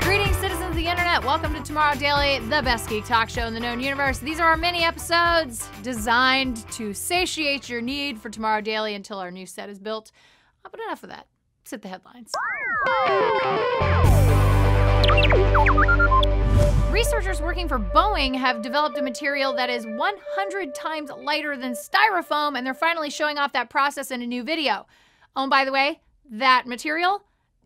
Greetings, citizens of the internet. Welcome to Tomorrow Daily, the best geek talk show in the known universe. These are our mini episodes designed to satiate your need for Tomorrow Daily until our new set is built. But enough of that. Let's hit the headlines. Researchers working for Boeing have developed a material that is 100 times lighter than styrofoam, and they're finally showing off that process in a new video. Oh, and by the way, that material,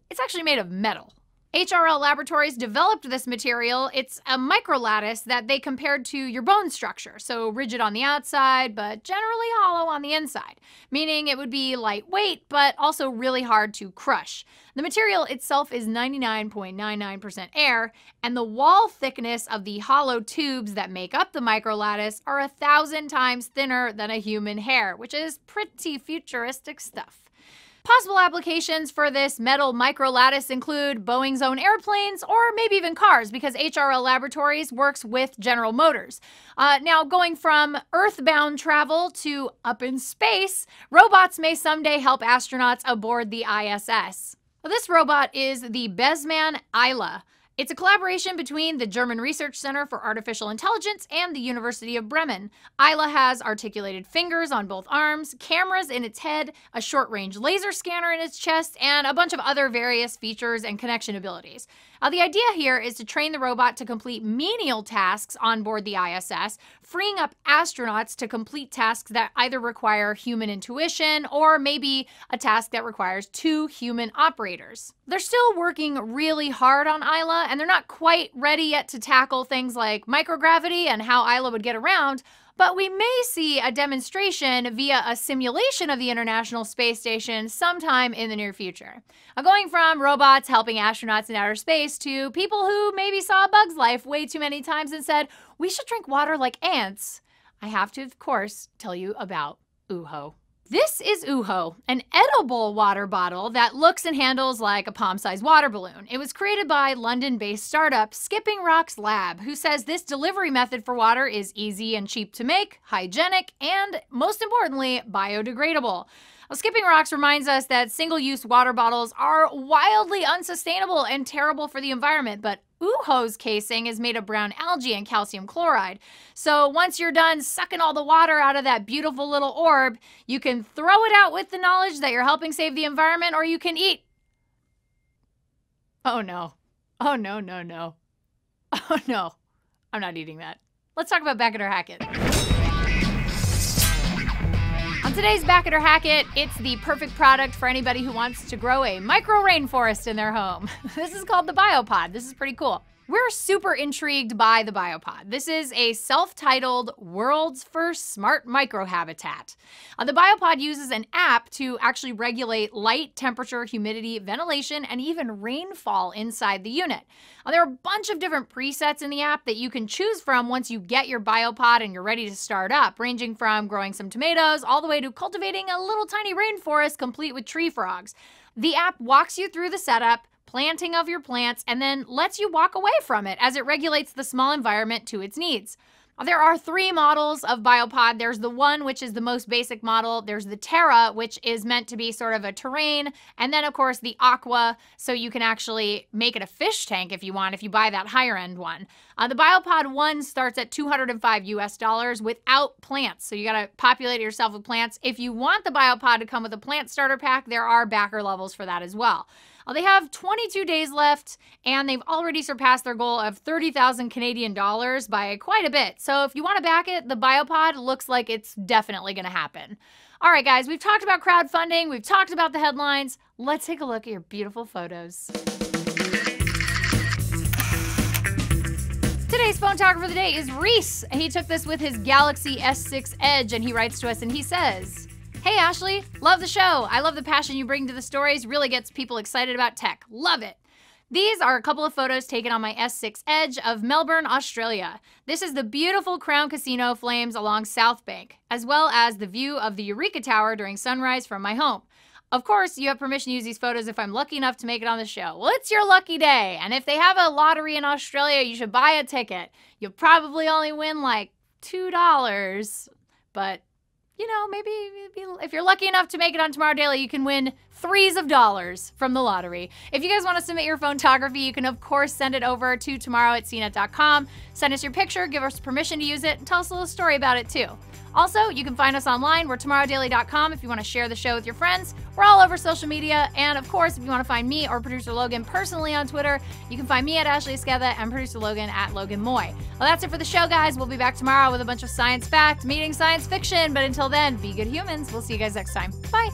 it's actually made of metal. HRL Laboratories developed this material. It's a microlattice that they compared to your bone structure, so rigid on the outside, but generally hollow on the inside, meaning it would be lightweight, but also really hard to crush. The material itself is 99.99% air, and the wall thickness of the hollow tubes that make up the microlattice are a thousand times thinner than a human hair, which is pretty futuristic stuff. Possible applications for this metal microlattice include Boeing's own airplanes or maybe even cars because HRL Laboratories works with General Motors. Uh, now, going from earthbound travel to up in space, robots may someday help astronauts aboard the ISS. This robot is the Besman AILA. It's a collaboration between the German Research Center for Artificial Intelligence and the University of Bremen. AILA has articulated fingers on both arms, cameras in its head, a short range laser scanner in its chest, and a bunch of other various features and connection abilities. Now, the idea here is to train the robot to complete menial tasks on board the ISS, freeing up astronauts to complete tasks that either require human intuition or maybe a task that requires two human operators. They're still working really hard on AILA, and they're not quite ready yet to tackle things like microgravity and how AILA would get around. But we may see a demonstration via a simulation of the International Space Station sometime in the near future. Now, going from robots helping astronauts in outer space to people who maybe saw a bug's life way too many times and said, we should drink water like ants, I have to, of course, tell you about Ooho. This is Ooho, an edible water bottle that looks and handles like a palm sized water balloon. It was created by London based startup Skipping Rocks Lab, who says this delivery method for water is easy and cheap to make, hygienic, and most importantly, biodegradable. Well, Skipping Rocks reminds us that single use water bottles are wildly unsustainable and terrible for the environment, but Ooho's casing is made of brown algae and calcium chloride. So once you're done sucking all the water out of that beautiful little orb, you can throw it out with the knowledge that you're helping save the environment, or you can eat. Oh no. Oh no, no, no. Oh no. I'm not eating that. Let's talk about Back It or Hack It. Today's Back It or Hack It, it's the perfect product for anybody who wants to grow a micro rainforest in their home. this is called the Biopod. This is pretty cool. We're super intrigued by the Biopod. This is a self titled world's first smart microhabitat. Uh, the Biopod uses an app to actually regulate light, temperature, humidity, ventilation, and even rainfall inside the unit. Uh, there are a bunch of different presets in the app that you can choose from once you get your Biopod and you're ready to start up, ranging from growing some tomatoes all the way to cultivating a little tiny rainforest complete with tree frogs. The app walks you through the setup planting of your plants, and then lets you walk away from it as it regulates the small environment to its needs. There are three models of Biopod. There's the one, which is the most basic model. There's the Terra, which is meant to be sort of a terrain. And then, of course, the Aqua, so you can actually make it a fish tank if you want, if you buy that higher end one. Uh, the Biopod 1 starts at 205 US dollars without plants. So you got to populate yourself with plants. If you want the Biopod to come with a plant starter pack, there are backer levels for that as well. Uh, they have 22 days left, and they've already surpassed their goal of 30,000 Canadian dollars by quite a bit. So if you want to back it, the Biopod looks like it's definitely going to happen. All right, guys, we've talked about crowdfunding, we've talked about the headlines. Let's take a look at your beautiful photos. Today's phone talker for the day is Reese. He took this with his Galaxy S6 Edge, and he writes to us and he says, Hey Ashley, love the show. I love the passion you bring to the stories. Really gets people excited about tech. Love it. These are a couple of photos taken on my S6 Edge of Melbourne, Australia. This is the beautiful Crown Casino flames along South Bank, as well as the view of the Eureka Tower during sunrise from my home. Of course, you have permission to use these photos if I'm lucky enough to make it on the show. Well, it's your lucky day, and if they have a lottery in Australia, you should buy a ticket. You'll probably only win like $2, but you know, maybe, if you're lucky enough to make it on Tomorrow Daily, you can win threes of dollars from the lottery. If you guys want to submit your photography, you can, of course, send it over to tomorrow at cnet.com. Send us your picture, give us permission to use it, and tell us a little story about it, too. Also, you can find us online. We're tomorrowdaily.com if you want to share the show with your friends. We're all over social media. And of course, if you want to find me or producer Logan personally on Twitter, you can find me at Ashley Esqueda and producer Logan at Logan Moy. Well, that's it for the show, guys. We'll be back tomorrow with a bunch of science fact meeting science fiction. But until then, be good humans. We'll see you guys next time. Bye.